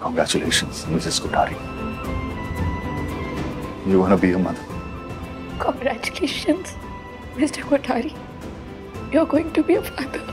Congratulations, Mrs. Kothari. You're gonna be a mother. Congratulations, Mr. Kothari. You're going to be a father.